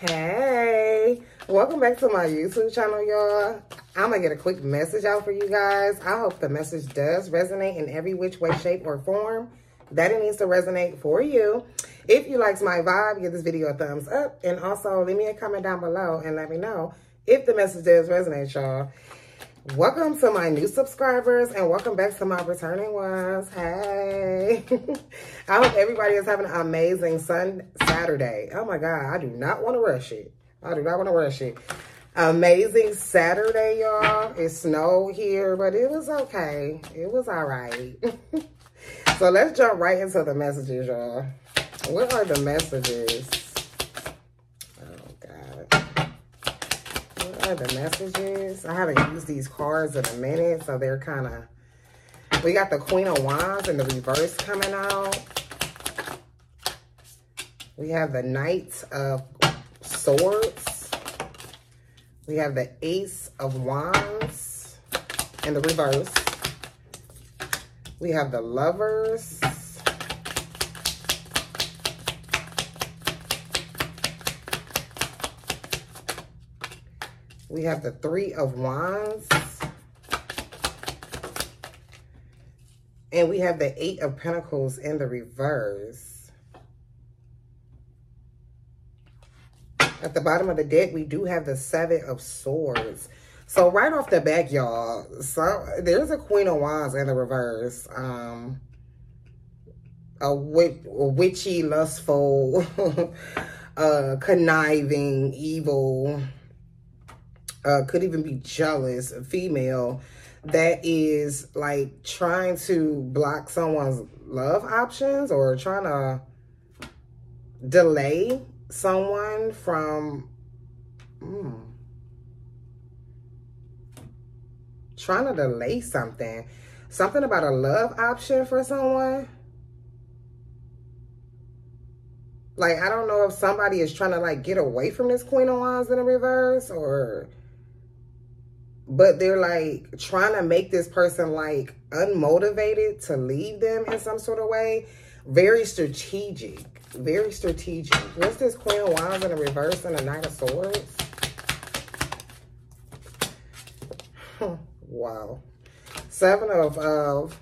Hey, welcome back to my YouTube channel, y'all. I'm gonna get a quick message out for you guys. I hope the message does resonate in every which way, shape, or form that it needs to resonate for you. If you likes my vibe, give this video a thumbs up. And also, leave me a comment down below and let me know if the message does resonate, y'all. Welcome to my new subscribers and welcome back to my returning ones. Hey. I hope everybody is having an amazing Sun Saturday. Oh my God, I do not want to rush it. I do not want to rush it. Amazing Saturday, y'all. It snowed here, but it was okay. It was all right. so let's jump right into the messages, y'all. What are the messages? The messages. I haven't used these cards in a minute, so they're kind of... We got the Queen of Wands and the reverse coming out. We have the Knight of Swords. We have the Ace of Wands in the reverse. We have the Lovers. We have the Three of Wands. And we have the Eight of Pentacles in the reverse. At the bottom of the deck, we do have the Seven of Swords. So right off the back, y'all, so there's a Queen of Wands in the reverse. Um, a, a witchy, lustful, uh, conniving, evil, uh, could even be jealous, female that is like trying to block someone's love options or trying to delay someone from mm, trying to delay something. Something about a love option for someone. Like i don't know if somebody is trying to like get away from this queen of wands in the reverse or but they're like trying to make this person like unmotivated to leave them in some sort of way. Very strategic. Very strategic. What's this Queen of Wands in the reverse and a Knight of Swords? wow. Seven of, of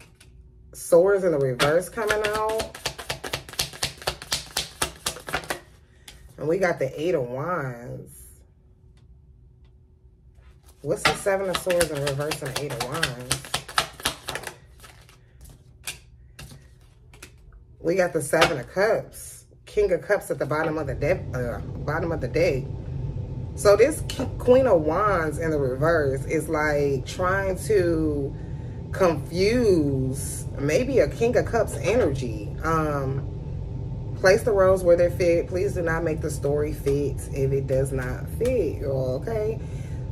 Swords in the reverse coming out. And we got the Eight of Wands. What's the Seven of Swords in reverse and Eight of Wands? We got the Seven of Cups. King of Cups at the bottom of the deck. Uh, bottom of the. So this Queen of Wands in the reverse is like trying to confuse maybe a King of Cups energy. Um, place the roles where they fit. Please do not make the story fit if it does not fit, okay?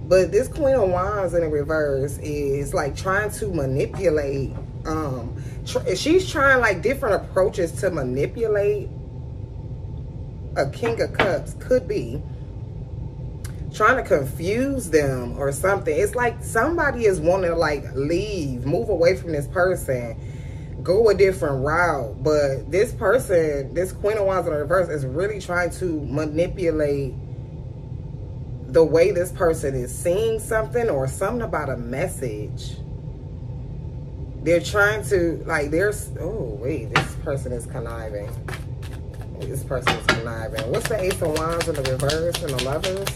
But this Queen of Wands in the reverse is like trying to manipulate. Um, tr she's trying like different approaches to manipulate a King of Cups. Could be trying to confuse them or something. It's like somebody is wanting to like leave, move away from this person, go a different route. But this person, this Queen of Wands in the reverse, is really trying to manipulate the way this person is seeing something or something about a message. They're trying to, like, there's, oh, wait, this person is conniving. This person is conniving. What's the Ace of Wands in the reverse and the Lovers?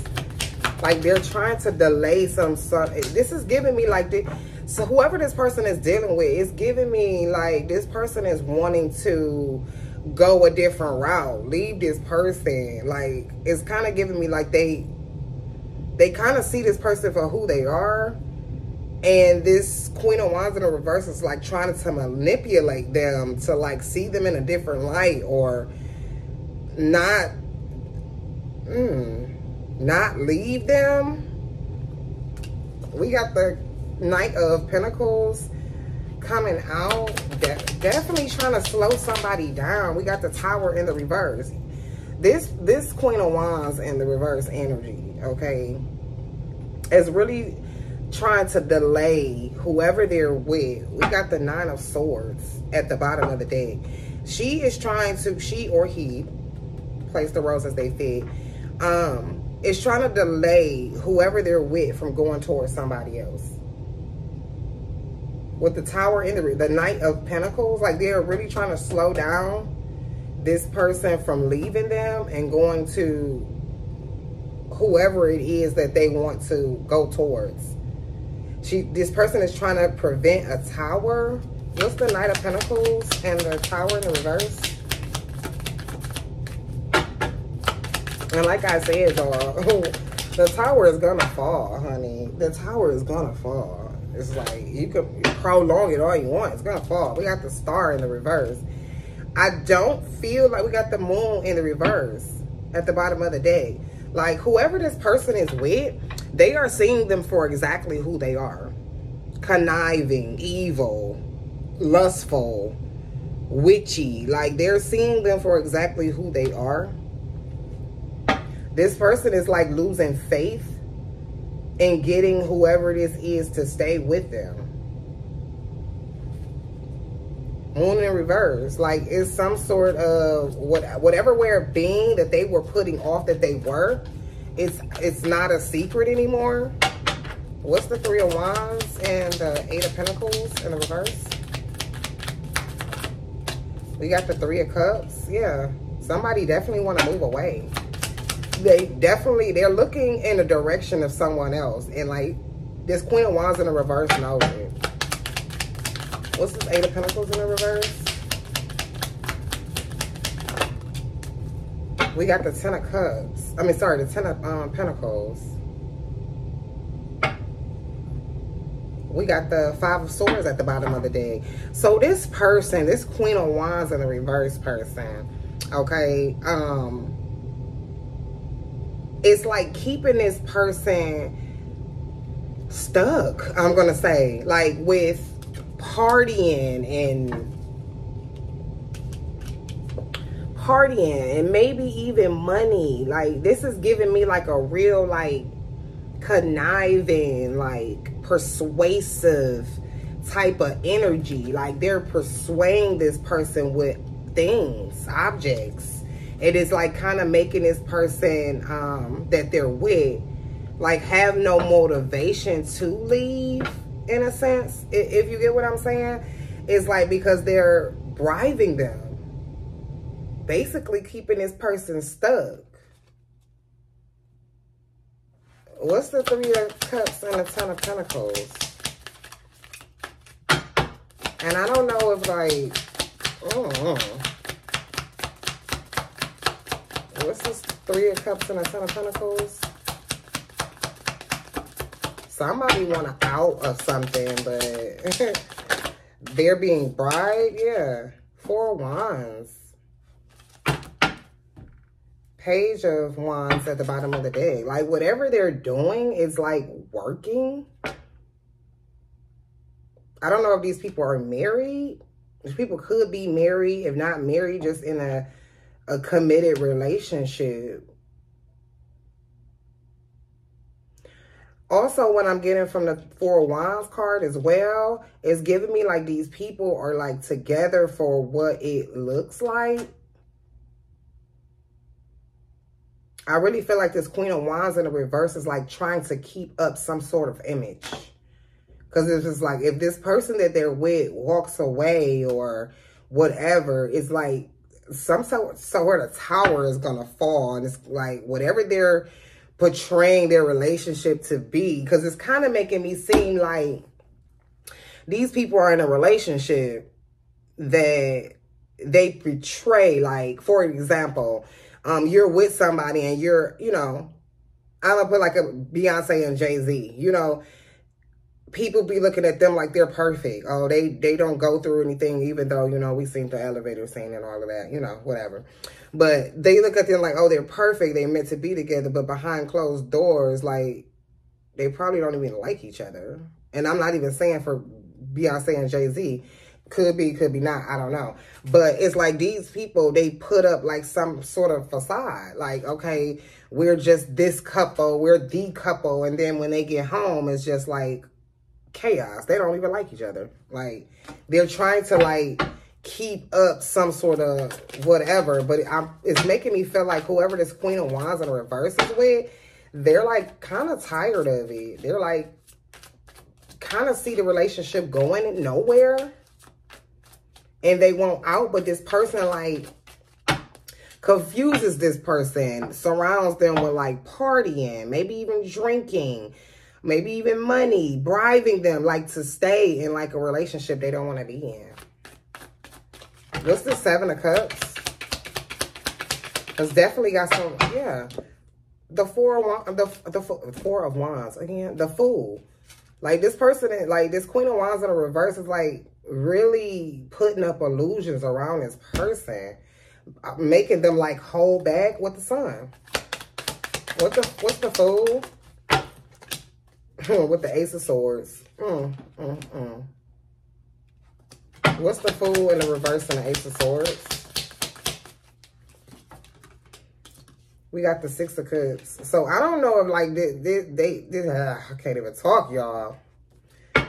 Like, they're trying to delay some, some this is giving me, like, the, so whoever this person is dealing with it's giving me, like, this person is wanting to go a different route. Leave this person. Like, it's kind of giving me, like, they they kind of see this person for who they are. And this Queen of Wands in the reverse is like trying to manipulate them to like see them in a different light or not, mm, not leave them. We got the Knight of Pentacles coming out. De definitely trying to slow somebody down. We got the Tower in the reverse. This, this Queen of Wands in the reverse energy okay, is really trying to delay whoever they're with. We got the Nine of Swords at the bottom of the deck. She is trying to, she or he, place the roles as they fit, um, is trying to delay whoever they're with from going towards somebody else. With the tower in the, the Knight of Pentacles, like they're really trying to slow down this person from leaving them and going to whoever it is that they want to go towards. She, this person is trying to prevent a tower. What's the Knight of Pentacles and the tower in the reverse? And like I said, y'all, the tower is gonna fall, honey. The tower is gonna fall. It's like you can prolong it all you want. It's gonna fall. We got the star in the reverse. I don't feel like we got the moon in the reverse at the bottom of the day. Like whoever this person is with, they are seeing them for exactly who they are. Conniving, evil, lustful, witchy. Like they're seeing them for exactly who they are. This person is like losing faith in getting whoever this is to stay with them. Moon in reverse. Like it's some sort of what whatever way of being that they were putting off that they were. It's it's not a secret anymore. What's the three of wands and the eight of pentacles in the reverse? We got the three of cups. Yeah. Somebody definitely want to move away they definitely they're looking in the direction of someone else and like this queen of wands in the reverse knows it what's this eight of pentacles in the reverse? We got the ten of cups. I mean sorry the ten of um, pentacles. We got the five of swords at the bottom of the deck. So this person this queen of wands in the reverse person okay um it's like keeping this person stuck, I'm going to say, like with partying and partying and maybe even money. Like this is giving me like a real like conniving, like persuasive type of energy. Like they're persuading this person with things, objects it is like kind of making this person um, that they're with like have no motivation to leave in a sense if you get what i'm saying it's like because they're bribing them basically keeping this person stuck what's the three of cups and the ten of pentacles and i don't know if like oh what's this? Three of Cups and a Ten of Pentacles. Somebody want to out of something, but they're being bribed. Yeah. Four Wands. Page of Wands at the bottom of the deck. Like, whatever they're doing is, like, working. I don't know if these people are married. These people could be married, if not married, just in a a committed relationship. Also, what I'm getting from the Four Wands card as well is giving me like these people are like together for what it looks like. I really feel like this Queen of Wands in the reverse is like trying to keep up some sort of image. Because it's just like if this person that they're with walks away or whatever, it's like some sort, of tower is to fall. And it's like whatever they're portraying their relationship to be. Because it's kind of making me seem like these people are in a relationship that they portray. Like, for example, um, you're with somebody and you're, you know, I'm to put like a Beyonce and Jay-Z, you know, people be looking at them like they're perfect. Oh, they they don't go through anything, even though, you know, we seen the elevator scene and all of that, you know, whatever. But they look at them like, oh, they're perfect. They're meant to be together. But behind closed doors, like, they probably don't even like each other. And I'm not even saying for Beyonce and Jay-Z. Could be, could be not. I don't know. But it's like these people, they put up like some sort of facade. Like, okay, we're just this couple. We're the couple. And then when they get home, it's just like, chaos. They don't even like each other. Like, they're trying to, like, keep up some sort of whatever. But I'm, it's making me feel like whoever this Queen of Wands in reverse is with, they're like kind of tired of it. They're like kind of see the relationship going nowhere. And they won't out, but this person like confuses this person, surrounds them with like partying, maybe even drinking, maybe even money, bribing them like to stay in like a relationship they don't want to be in. What's the Seven of Cups? It's definitely got some, yeah. The Four of the, the Four of Wands, again, the Fool. Like this person, like this Queen of Wands in a reverse is like really putting up illusions around this person uh, making them like hold back with the sun. What the what's the fool? With the ace of swords. Mm, mm, mm. What's the fool in the reverse and the ace of swords? We got the six of cups. So I don't know if like they, they, they, they uh, I can't even talk, y'all.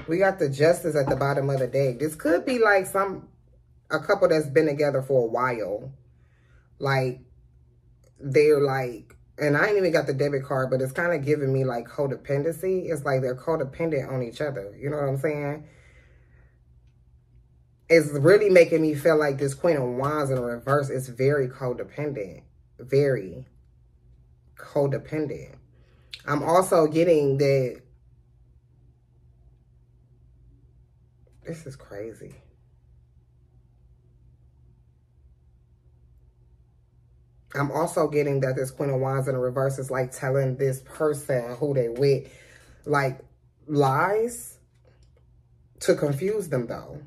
We got the justice at the bottom of the deck. This could be like some, a couple that's been together for a while. Like, they're like, and I ain't even got the debit card, but it's kind of giving me like codependency. It's like they're codependent on each other. You know what I'm saying? It's really making me feel like this Queen of Wands in reverse is very codependent. Very codependent. I'm also getting that this is crazy. I'm also getting that this Queen of Wands in the reverse is like telling this person who they with, like, lies to confuse them, though.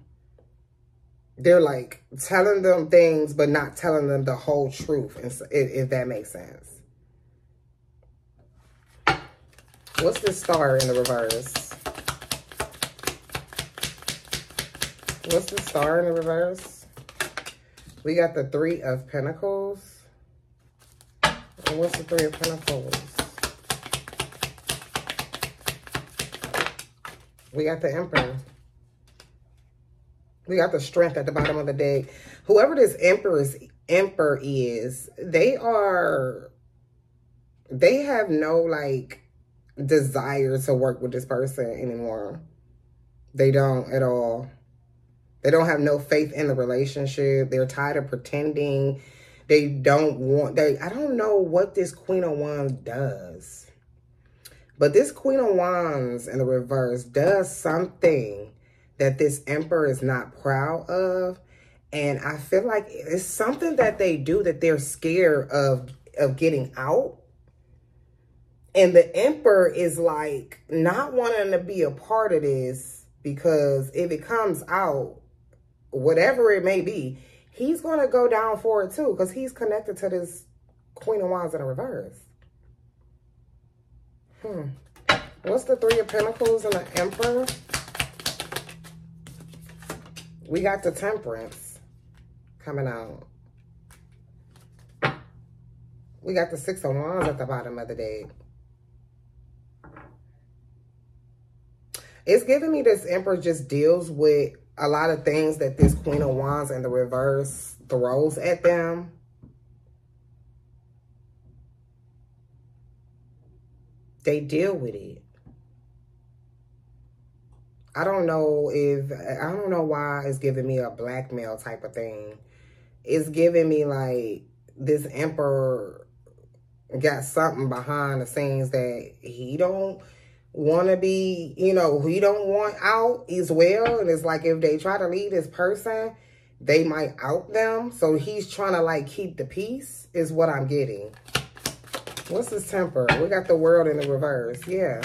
They're like telling them things, but not telling them the whole truth, if, if that makes sense. What's this star in the reverse? What's the star in the reverse? We got the Three of Pentacles. And what's the Three of Pentacles? We got the Emperor. We got the Strength at the bottom of the deck. Whoever this Emperor's Emperor is, they are, they have no, like, desire to work with this person anymore. They don't at all. They don't have no faith in the relationship. They're tired of pretending they don't want, they, I don't know what this Queen of Wands does. But this Queen of Wands in the reverse does something that this Emperor is not proud of. And I feel like it's something that they do that they're scared of, of getting out. And the Emperor is like not wanting to be a part of this because if it comes out, whatever it may be, he's going to go down for it too because he's connected to this Queen of Wands in a reverse. Hmm. What's the Three of Pentacles and the Emperor? We got the Temperance coming out. We got the Six of Wands at the bottom of the deck. It's giving me this Emperor just deals with a lot of things that this Queen of Wands in the reverse throws at them. They deal with it. I don't know if, I don't know why it's giving me a blackmail type of thing. It's giving me like this emperor got something behind the scenes that he don't want to be, you know, he don't want out as well. And it's like if they try to leave this person, they might out them. So he's trying to like keep the peace is what I'm getting. What's his temper? We got the world in the reverse. Yeah.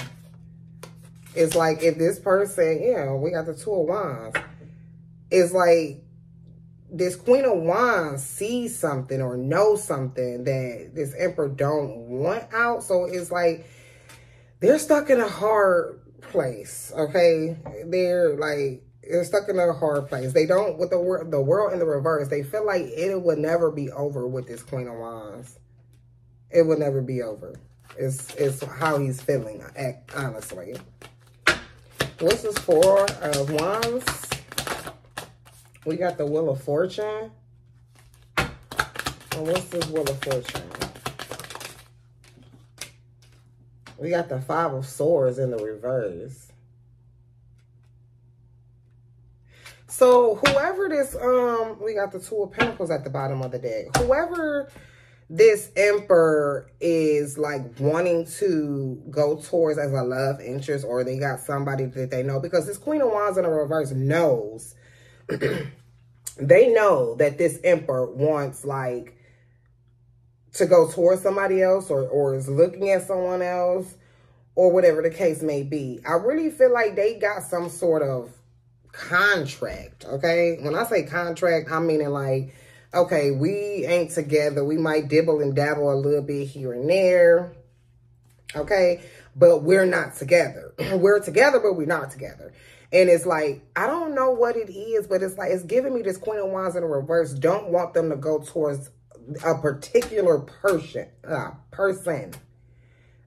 It's like if this person, yeah, we got the two of wands. It's like this queen of wands sees something or knows something that this emperor don't want out. So it's like they're stuck in a hard place, okay? They're like, they're stuck in a hard place. They don't, with the, world, the world in the reverse, they feel like it would never be over with this Queen of Wands. It would never be over. It's, it's how he's feeling, honestly. What's this Four of Wands? We got the Wheel of Fortune. And what's this Wheel of Fortune? We got the Five of Swords in the reverse. So whoever this, um, we got the Two of Pentacles at the bottom of the deck. Whoever this emperor is like wanting to go towards as a love interest or they got somebody that they know because this queen of wands in the reverse knows they know that this emperor wants like to go towards somebody else or, or is looking at someone else or whatever the case may be. I really feel like they got some sort of contract, okay? When I say contract, I'm meaning like, okay, we ain't together. We might dibble and dabble a little bit here and there, okay? But we're not together. we're together, but we're not together. And it's like, I don't know what it is, but it's like, it's giving me this Queen of Wands in reverse. Don't want them to go towards a particular person, uh, person.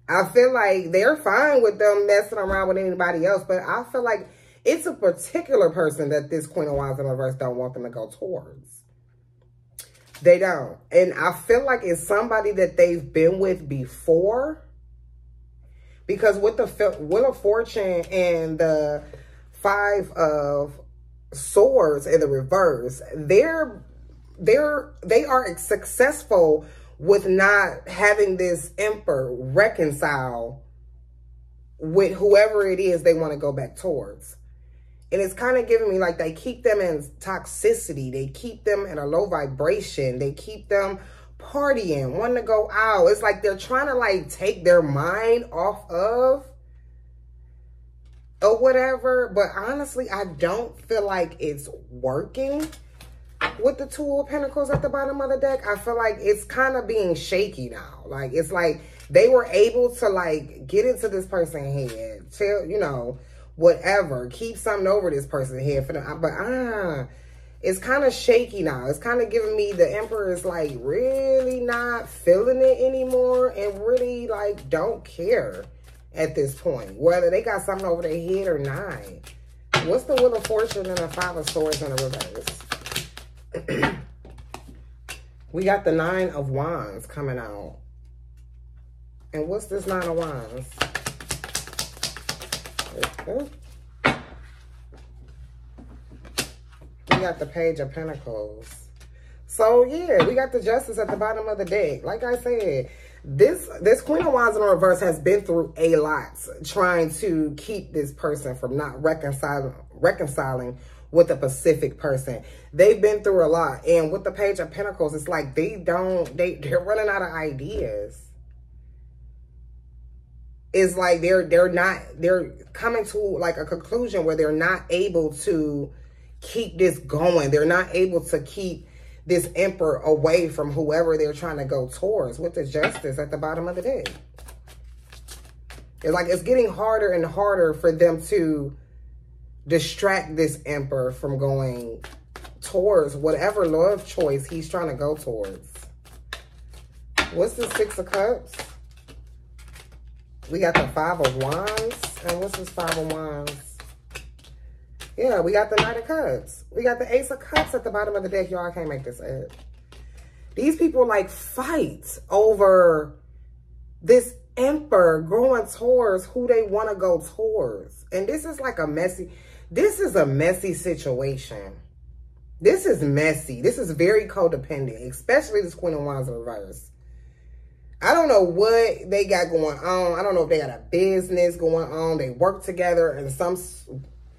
I feel like they're fine with them messing around with anybody else, but I feel like it's a particular person that this Queen of Wands in reverse don't want them to go towards. They don't. And I feel like it's somebody that they've been with before. Because with the Wheel of Fortune and the Five of Swords in the reverse, they're they're they are successful with not having this emperor reconcile with whoever it is they want to go back towards. And it's kind of giving me like they keep them in toxicity. They keep them in a low vibration. They keep them partying, wanting to go out. It's like they're trying to like take their mind off of or whatever. But honestly, I don't feel like it's working with the two of pentacles at the bottom of the deck. I feel like it's kind of being shaky now. Like it's like they were able to like get into this person's head, tell, you know, whatever, keep something over this person's head for them. But ah, it's kind of shaky now. It's kind of giving me the emperor is like really not feeling it anymore and really like don't care at this point, whether they got something over their head or not. What's the Wheel of Fortune and the Five of Swords in the reverse? we got the Nine of Wands coming out. And what's this Nine of Wands? We got the Page of Pentacles. So, yeah, we got the Justice at the bottom of the deck. Like I said, this this Queen of Wands in reverse has been through a lot trying to keep this person from not reconciling reconciling with a Pacific person. They've been through a lot. And with the Page of Pentacles, it's like they don't, they, they're running out of ideas. It's like they're they're not they're coming to like a conclusion where they're not able to keep this going. They're not able to keep this emperor away from whoever they're trying to go towards with the justice at the bottom of the deck. It's like it's getting harder and harder for them to distract this emperor from going towards whatever love choice he's trying to go towards. What's the Six of Cups? We got the Five of Wands. And what's this Five of Wands? Yeah, we got the Knight of Cups. We got the Ace of Cups at the bottom of the deck. Y'all, I can't make this up. These people like fight over this emperor going towards who they want to go towards. And this is like a messy, this is a messy situation. This is messy. This is very codependent, especially this Queen of Wands in reverse. I don't know what they got going on. I don't know if they got a business going on. They work together in some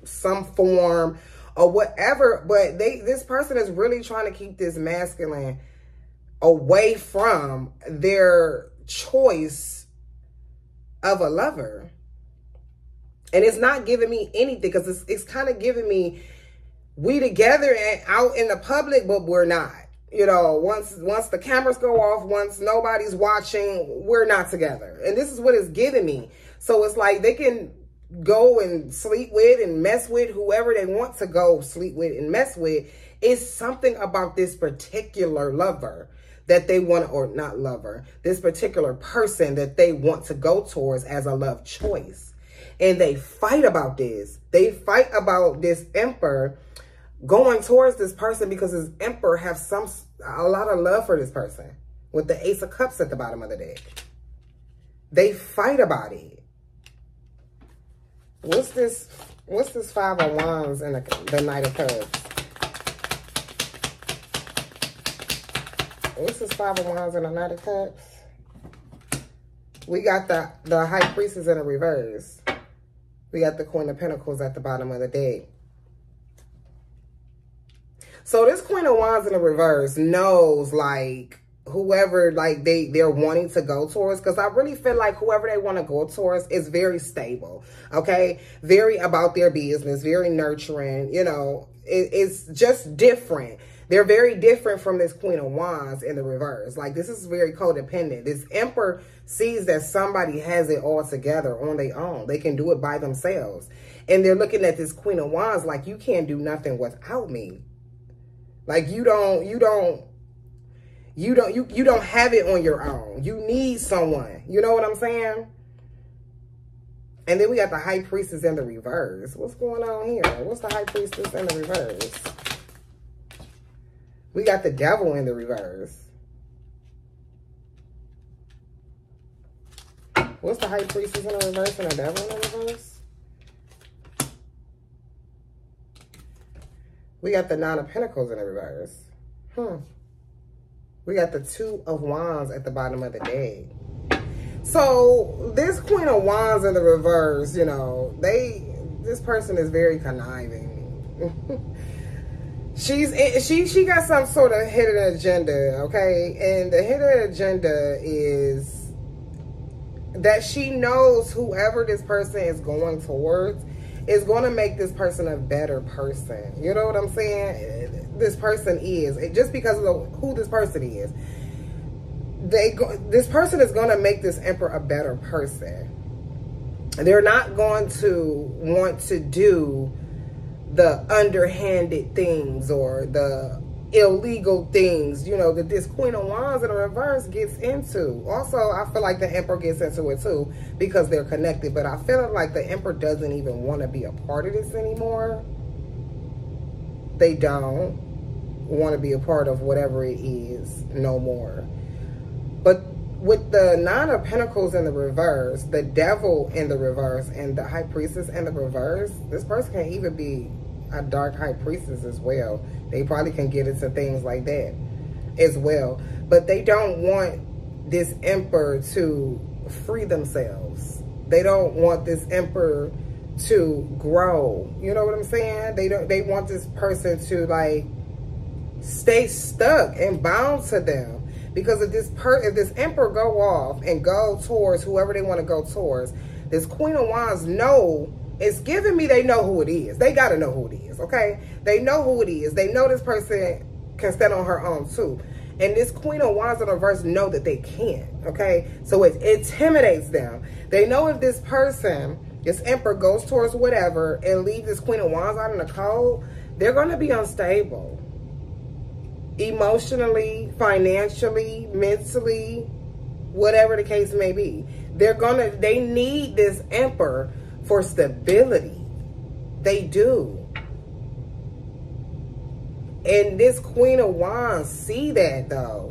some form or whatever. But they this person is really trying to keep this masculine away from their choice of a lover. And it's not giving me anything because it's, it's kind of giving me we together and out in the public, but we're not. You know, once once the cameras go off, once nobody's watching, we're not together. And this is what it's giving me. So it's like they can go and sleep with and mess with whoever they want to go sleep with and mess with is something about this particular lover that they want or not lover this particular person that they want to go towards as a love choice and they fight about this they fight about this emperor going towards this person because his emperor have some a lot of love for this person with the ace of cups at the bottom of the deck. They fight about it. What's this? What's this five of wands and the, the knight of cups? What's this five of wands and the knight of cups? We got the, the high priestess in a reverse. We got the queen of pentacles at the bottom of the deck. So this queen of wands in the reverse knows like whoever like they they're wanting to go towards because i really feel like whoever they want to go towards is very stable okay? Very about their business very nurturing you know? It, it's just different they're very different from this Queen of Wands in the reverse. Like, this is very codependent. This Emperor sees that somebody has it all together on their own. They can do it by themselves. And they're looking at this Queen of Wands like, you can't do nothing without me. Like, you don't, you don't, you don't, you, you don't have it on your own. You need someone. You know what I'm saying? And then we got the High Priestess in the reverse. What's going on here? What's the High Priestess in the reverse? We got the devil in the reverse. What's the high priestess in the reverse and the devil in the reverse? We got the nine of pentacles in the reverse. Hmm. We got the two of wands at the bottom of the deck. So this queen of wands in the reverse, you know, they, this person is very conniving. she's she she got some sort of hidden agenda okay? And the hidden agenda is that she knows whoever this person is going towards is going to make this person a better person. You know what i'm saying? This person is. Just because of who this person is. They go, this person is going to make this emperor a better person. They're not going to want to do the underhanded things or the illegal things, you know, that this Queen of Wands in the reverse gets into. Also, I feel like the Emperor gets into it too because they're connected. But I feel like the Emperor doesn't even want to be a part of this anymore. They don't want to be a part of whatever it is no more. But with the Nine of Pentacles in the reverse, the Devil in the reverse, and the High Priestess in the reverse, this person can even be a dark high priestess as well. They probably can get into things like that as well. But they don't want this emperor to free themselves. They don't want this emperor to grow. You know what I'm saying? They don't they want this person to like stay stuck and bound to them. Because if this per if this emperor go off and go towards whoever they want to go towards, this Queen of Wands know it's giving me they know who it is. They got to know who it is, okay? They know who it is. They know this person can stand on her own too. And this Queen of Wands in reverse know that they can, okay? So it intimidates them. They know if this person, this Emperor goes towards whatever and leave this Queen of Wands out in the cold, they're going to be unstable. Emotionally, financially, mentally, whatever the case may be. They're going to, they need this Emperor for stability. They do. And this Queen of Wands see that though.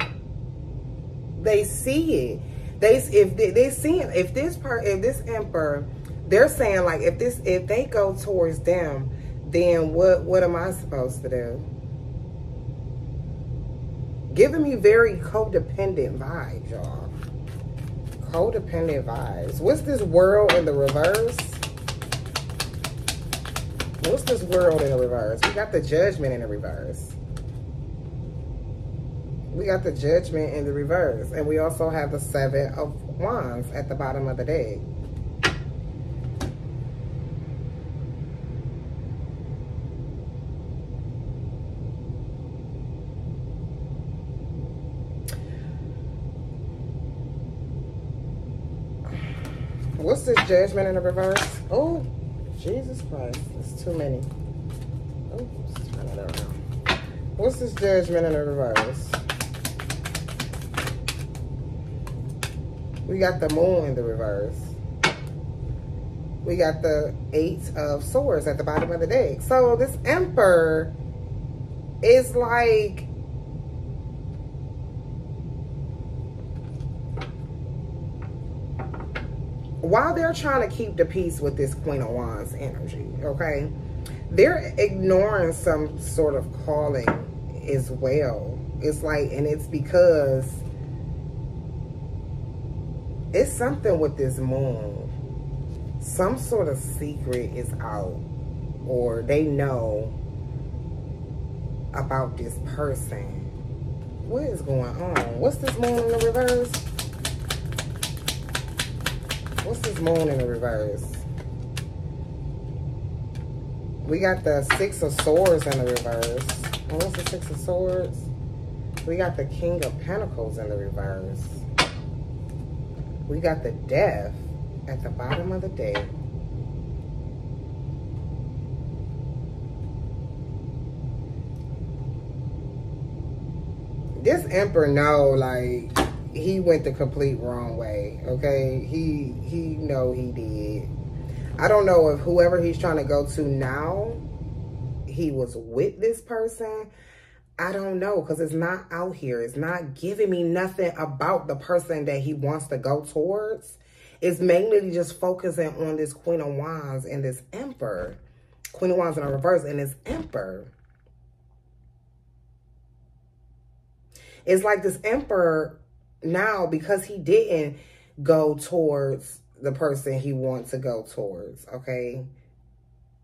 They see it. They if they, they see it, if this part if this emperor, they're saying like if this if they go towards them, then what what am I supposed to do? Giving me very codependent vibes, y'all. Codependent vibes. What's this world in the reverse? What's this world in the reverse? We got the judgment in the reverse. We got the judgment in the reverse. And we also have the seven of wands at the bottom of the deck. What's this judgment in the reverse? Oh, Jesus Christ, it's too many. Oh, Oops, turn it around. What's this judgment in the reverse? We got the moon in the reverse. We got the eight of swords at the bottom of the deck. So this emperor is like while they're trying to keep the peace with this Queen of Wands energy, okay, they're ignoring some sort of calling as well. It's like, and it's because it's something with this moon. Some sort of secret is out or they know about this person. What is going on? What's this moon in the reverse? What's this moon in the reverse? We got the Six of Swords in the reverse. Oh, what's the Six of Swords? We got the King of Pentacles in the reverse. We got the Death at the bottom of the deck. This Emperor know, like, he went the complete wrong way, okay? He, he know he did. I don't know if whoever he's trying to go to now, he was with this person. I don't know because it's not out here. It's not giving me nothing about the person that he wants to go towards. It's mainly just focusing on this Queen of Wands and this Emperor. Queen of Wands in a reverse and this Emperor. It's like this Emperor now, because he didn't go towards the person he wants to go towards, okay?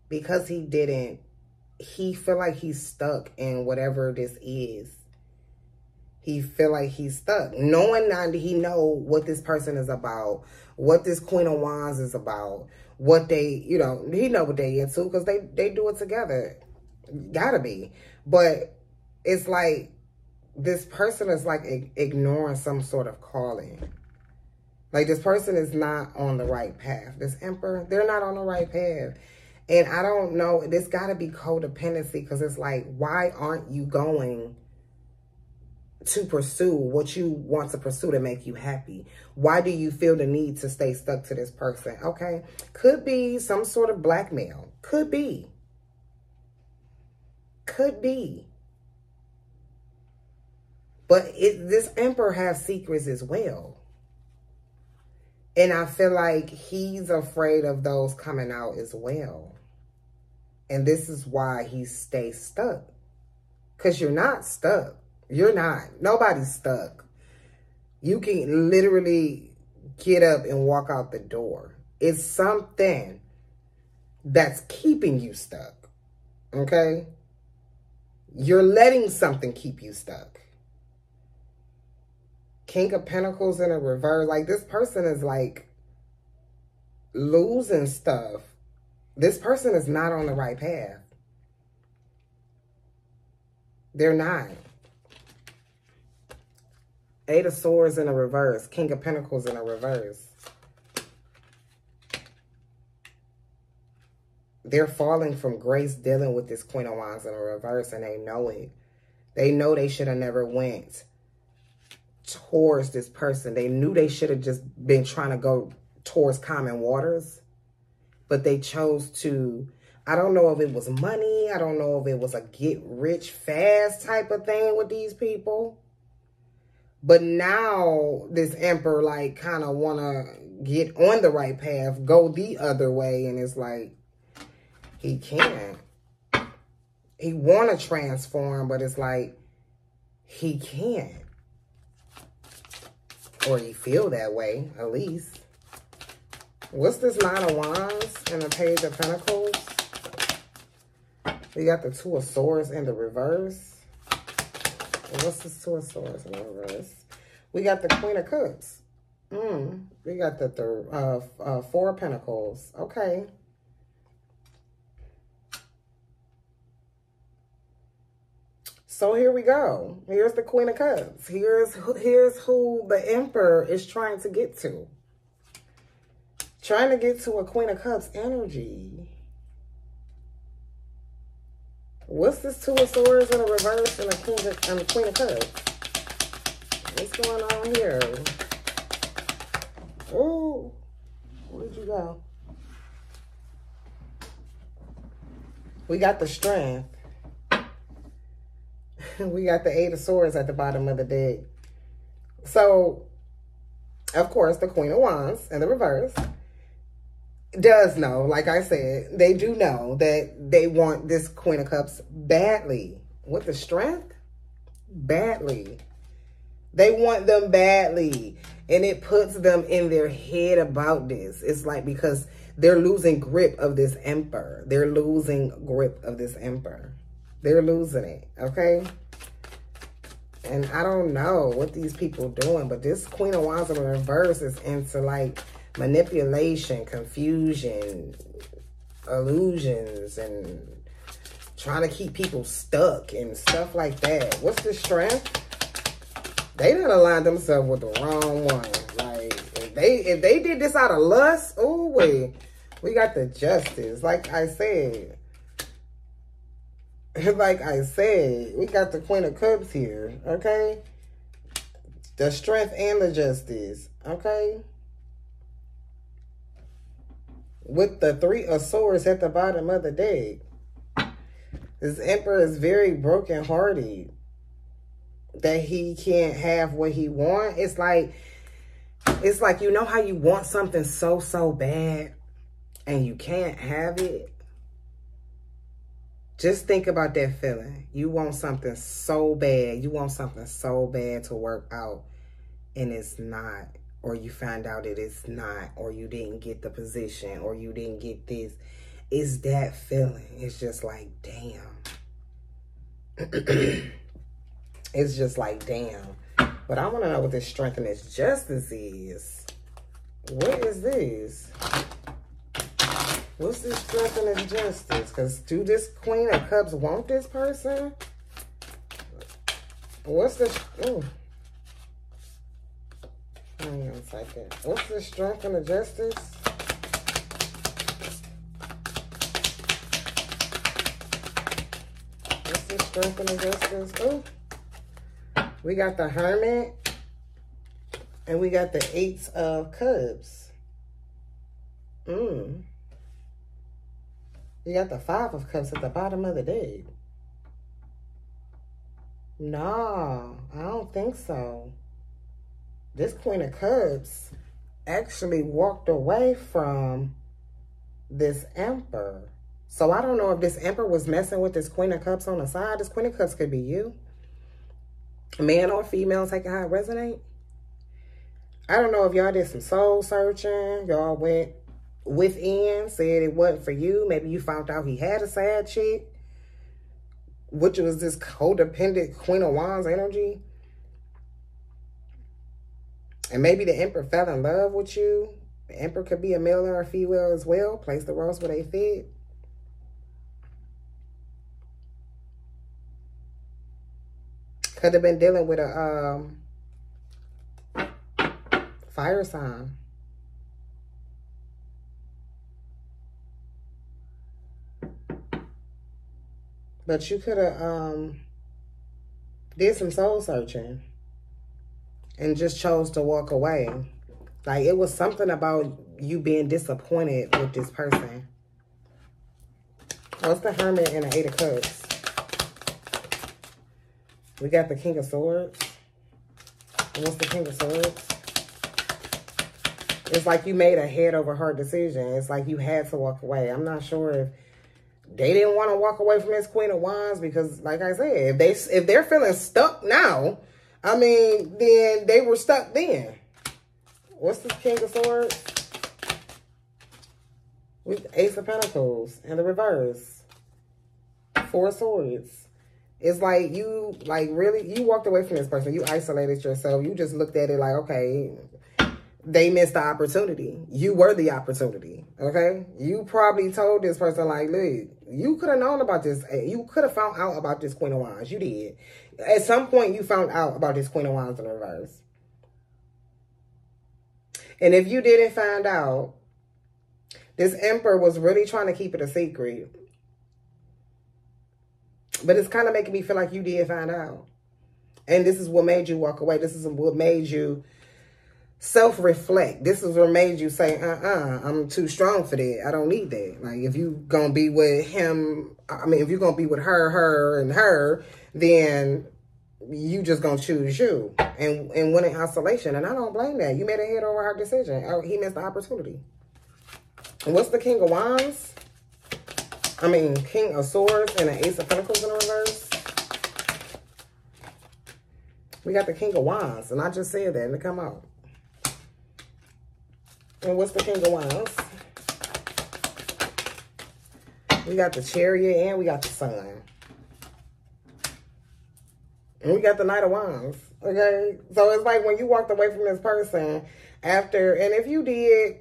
Because he didn't, he feel like he's stuck in whatever this is. He feel like he's stuck. Knowing that he know what this person is about, what this Queen of Wands is about, what they, you know, he know what they into because they, they do it together. Gotta be. But it's like this person is like ignoring some sort of calling. Like this person is not on the right path. This emperor, they're not on the right path. And I don't know, this got to be codependency because it's like, why aren't you going to pursue what you want to pursue to make you happy? Why do you feel the need to stay stuck to this person? Okay. Could be some sort of blackmail. Could be. Could be. But it, this emperor has secrets as well. And I feel like he's afraid of those coming out as well. And this is why he stays stuck. Because you're not stuck. You're not. Nobody's stuck. You can literally get up and walk out the door. It's something that's keeping you stuck. Okay? You're letting something keep you stuck. King of Pentacles in a reverse. Like this person is like losing stuff. This person is not on the right path. They're not. Eight of Swords in a reverse. King of Pentacles in a reverse. They're falling from grace dealing with this Queen of Wands in a reverse and they know it. They know they should have never went towards this person. They knew they should have just been trying to go towards common waters, but they chose to, I don't know if it was money. I don't know if it was a get rich fast type of thing with these people. But now this emperor like kind of want to get on the right path, go the other way. And it's like, he can't. He want to transform, but it's like, he can't. Or you feel that way, at least. What's this Nine of Wands and the Page of Pentacles? We got the Two of Swords in the reverse. What's this Two of Swords in the reverse? We got the Queen of Cups. Mm, we got the, the uh, uh, Four of Pentacles. Okay. So here we go. Here's the Queen of Cups. Here's, here's who the Emperor is trying to get to. Trying to get to a Queen of Cups energy. What's this Two of Swords in a reverse and a Queen of, and a Queen of Cups? What's going on here? Oh, where'd you go? We got the strength. we got the Eight of Swords at the bottom of the deck. So, of course, the Queen of Wands in the reverse does know, like I said, they do know that they want this Queen of Cups badly. With the strength? Badly. They want them badly. And it puts them in their head about this. It's like because they're losing grip of this emperor. They're losing grip of this emperor. They're losing it, okay? And I don't know what these people doing, but this Queen of Wands in reverse is into like manipulation, confusion, illusions, and trying to keep people stuck and stuff like that. What's the strength? They didn't align themselves with the wrong one. Like if they if they did this out of lust, oh wait, we got the justice. Like I said, like I said, we got the Queen of Cups here. Okay, the strength and the justice. Okay. With the three of swords at the bottom of the deck. This emperor is very broken-hearted. That he can't have what he want. It's like, it's like, you know how you want something so, so bad and you can't have it? Just think about that feeling. You want something so bad. You want something so bad to work out and it's not. Or you find out that it's not. Or you didn't get the position. Or you didn't get this it's that feeling. It's just like, damn. it's just like, damn. But I want to know what this strength and this justice is. What is this? What's this strength and this justice? Because do this Queen of Cups want this person? What's the... Ooh. Hang on a second. What's the strength and the justice? strength and justice. Oh, we got the hermit. And we got the eight of cups. Mmm. You got the five of cups at the bottom of the deck. No, I don't think so. This queen of cups actually walked away from this emperor. So I don't know if this Emperor was messing with this Queen of Cups on the side. This Queen of Cups could be you. Man or female, taking how it resonate. I don't know if y'all did some soul searching. Y'all went within, said it wasn't for you. Maybe you found out he had a sad chick. Which was this codependent Queen of Wands energy. And maybe the Emperor fell in love with you. The Emperor could be a male or a female as well. Place the roles where they fit. Could have been dealing with a um, fire sign. But you could have um, did some soul searching and just chose to walk away. Like it was something about you being disappointed with this person. What's the Hermit and the Eight of Cups? We got the King of Swords. What's the King of Swords? It's like you made a head over heart decision. It's like you had to walk away. I'm not sure if they didn't want to walk away from this Queen of Wands because, like I said, if they if they're feeling stuck now, I mean, then they were stuck then. What's this King of Swords? With Ace of Pentacles and the reverse. Four Swords. It's like you, like really, you walked away from this person. You isolated yourself. You just looked at it like, okay, they missed the opportunity. You were the opportunity, okay? You probably told this person like, look, you could have known about this. Eh, you could have found out about this Queen of Wands. You did. At some point, you found out about this Queen of Wands in reverse. And if you didn't find out, this Emperor was really trying to keep it a secret. But it's kind of making me feel like you did find out. And this is what made you walk away. This is what made you self-reflect. This is what made you say, uh-uh, I'm too strong for that. I don't need that. Like, if you gonna be with him, I mean, if you're gonna be with her, her, and her, then you just gonna choose you and and win in isolation. And I don't blame that. You made a head over her decision. Oh, he missed the opportunity. What's the King of Wands? I mean, King of Swords and an Ace of Pentacles in the reverse. We got the King of Wands, and I just said that, and it come out. And what's the King of Wands? We got the Chariot, and we got the Sun. And we got the Knight of Wands. Okay? So it's like when you walked away from this person after, and if you did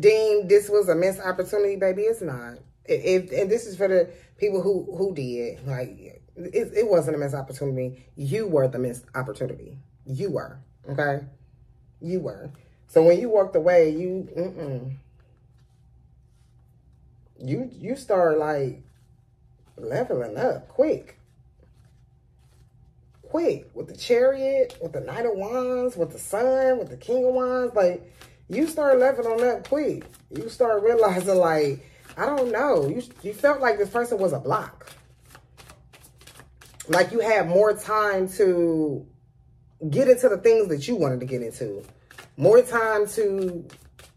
deem this was a missed opportunity, baby, it's not. If and this is for the people who who did like it, it wasn't a missed opportunity. You were the missed opportunity. You were okay. You were. So when you walked away, you mm -mm, you you start like leveling up quick quick with the chariot, with the knight of wands, with the sun, with the king of wands. Like, you start leveling up quick. You start realizing, like, I don't know. You, you felt like this person was a block. Like you had more time to get into the things that you wanted to get into. More time to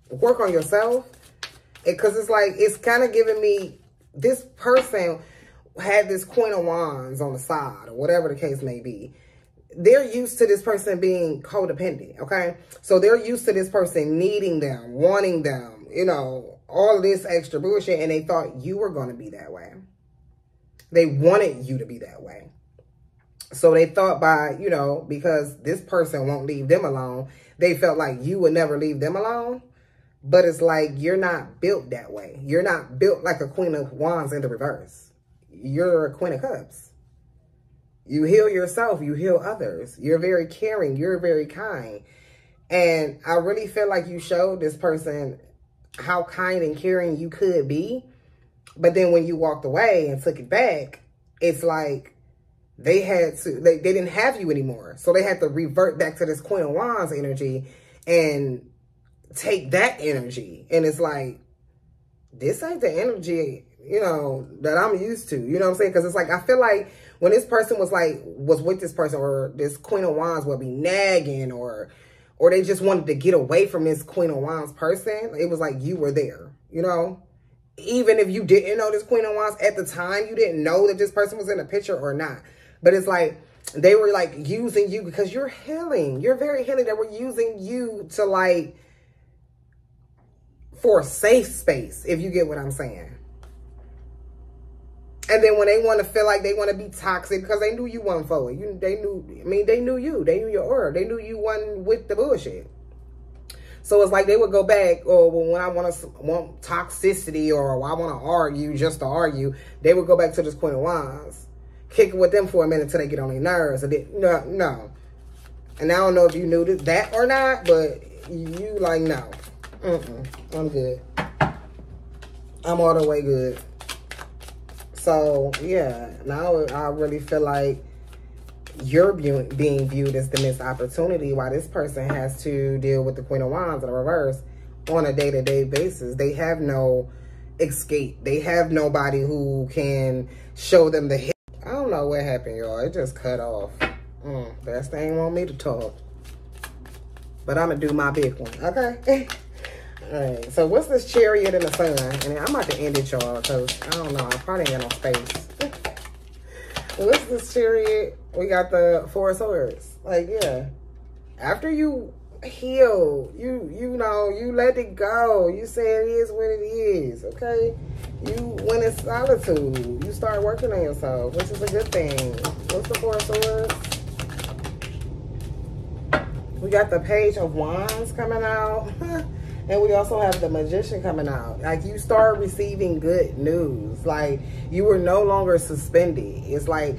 work on yourself. Because it, it's like, it's kind of giving me, this person had this Queen of Wands on the side or whatever the case may be, they're used to this person being codependent, okay? So they're used to this person needing them, wanting them, you know, all this extra bullshit, and they thought you were going to be that way. They wanted you to be that way. So they thought by, you know, because this person won't leave them alone, they felt like you would never leave them alone. But it's like, you're not built that way. You're not built like a Queen of Wands in the reverse you're a queen of cups. You heal yourself. You heal others. You're very caring. You're very kind. And I really feel like you showed this person how kind and caring you could be. But then when you walked away and took it back, it's like they had to, they, they didn't have you anymore. So they had to revert back to this Queen of Wands energy and take that energy. And it's like, this ain't the energy you know, that I'm used to. You know what I'm saying? Because it's like, I feel like when this person was like, was with this person or this Queen of Wands would be nagging or, or they just wanted to get away from this Queen of Wands person, it was like you were there, you know? Even if you didn't know this Queen of Wands at the time, you didn't know that this person was in the picture or not. But it's like, they were like using you because you're healing. You're very healing. They were using you to like, for a safe space, if you get what I'm saying. And then when they want to feel like they want to be toxic because they knew you weren't for. You, they knew, I mean, they knew you. They knew your aura. They knew you won with the bullshit. So it's like they would go back, or well, when I want to want toxicity or I want to argue just to argue, they would go back to this Queen of Wands, kick it with them for a minute until they get on their nerves. And then, no, no. And I don't know if you knew that or not, but you like, no. Mm -mm, I'm good. I'm all the way good. So, yeah, now I really feel like you're being viewed as the missed opportunity while this person has to deal with the Queen of Wands in the reverse on a day-to-day -day basis. They have no escape. They have nobody who can show them the. I don't know what happened, y'all. It just cut off. Mm, best thing want me to talk. But I'm going to do my big one, okay? All right, so what's this chariot in the sun? And I'm about to end it, y'all, because I don't know. I probably ain't got no space. what's this chariot? We got the four swords. Like, yeah. After you heal, you you know, you let it go. You say it is what it is, okay? You went in solitude. You start working on yourself, which is a good thing. What's the four swords? We got the page of wands coming out. And we also have the magician coming out. Like you start receiving good news. Like you were no longer suspended. It's like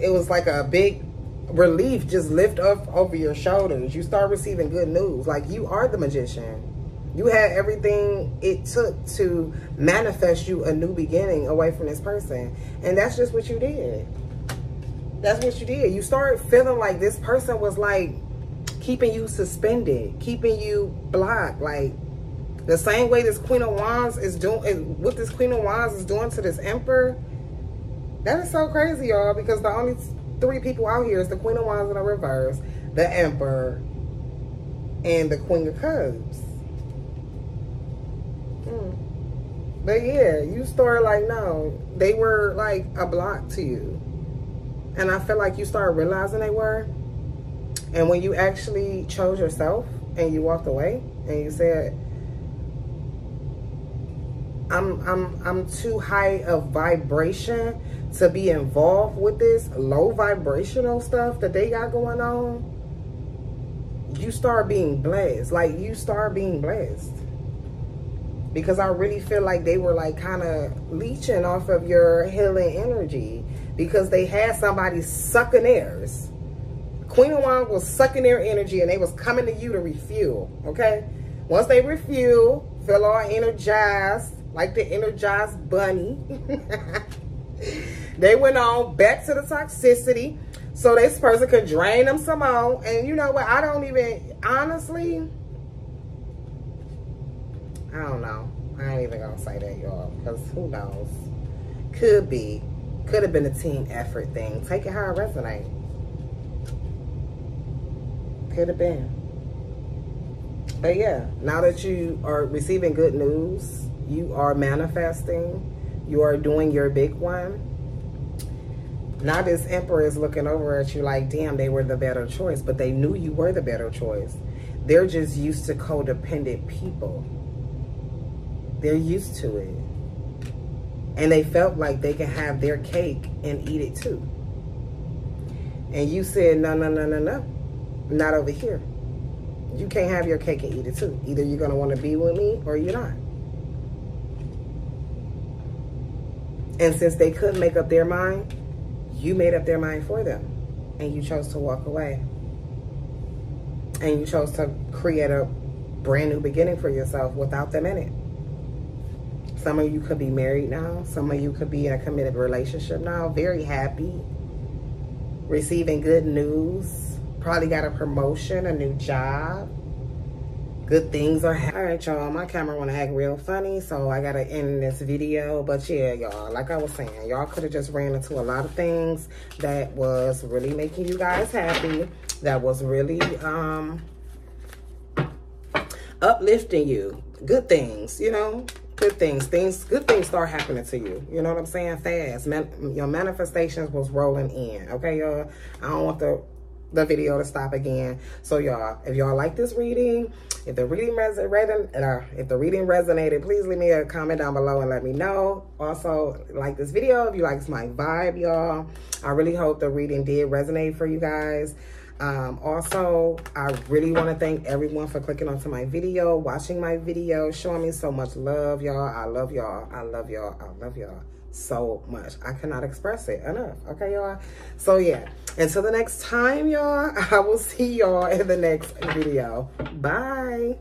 it was like a big relief just lift up over your shoulders. You start receiving good news. Like you are the magician. You had everything it took to manifest you a new beginning away from this person. And that's just what you did. That's what you did. You started feeling like this person was like keeping you suspended, keeping you blocked. Like the same way this Queen of Wands is doing, what this Queen of Wands is doing to this Emperor. That is so crazy, y'all, because the only three people out here is the Queen of Wands in the reverse, the Emperor, and the Queen of Cups. Hmm. But yeah, you start like, no, they were like a block to you. And I feel like you started realizing they were. And when you actually chose yourself and you walked away and you said, I'm I'm I'm too high of vibration to be involved with this low vibrational stuff that they got going on. You start being blessed. Like you start being blessed. Because I really feel like they were like kind of leeching off of your healing energy because they had somebody sucking theirs. Queen of Wands was sucking their energy and they was coming to you to refuel, okay? Once they refuel, feel all energized, like the energized bunny. they went on back to the toxicity so this person could drain them some more. And you know what? I don't even, honestly, I don't know. I ain't even gonna say that, y'all, because who knows? Could be. Could have been a team effort thing. Take it how it resonates. Could have been. But yeah, now that you are receiving good news, you are manifesting, you are doing your big one. Now this emperor is looking over at you like, damn, they were the better choice, but they knew you were the better choice. They're just used to codependent people. They're used to it. And they felt like they could have their cake and eat it too. And you said, no, no, no, no, no not over here. You can't have your cake and eat it too. Either you're going to want to be with me or you're not. And since they couldn't make up their mind, you made up their mind for them. And you chose to walk away. And you chose to create a brand new beginning for yourself without them in it. Some of you could be married now. Some of you could be in a committed relationship now. Very happy. Receiving good news Probably got a promotion, a new job. Good things are happening. All right, y'all. My camera want to act real funny, so I got to end this video. But yeah, y'all, like I was saying, y'all could have just ran into a lot of things that was really making you guys happy. That was really um uplifting you. Good things, you know good things things good things start happening to you you know what i'm saying fast Man, your manifestations was rolling in okay y'all i don't want the the video to stop again. So y'all, if y'all like this reading, if the reading resonated, uh, if the reading resonated, please leave me a comment down below and let me know. Also, like this video if you like my vibe, y'all. I really hope the reading did resonate for you guys. Um, also, I really want to thank everyone for clicking onto my video, watching my video, showing me so much love, y'all. I love y'all. I love y'all. I love y'all so much. I cannot express it enough. Okay, y'all? So, yeah. Until the next time, y'all, I will see y'all in the next video. Bye.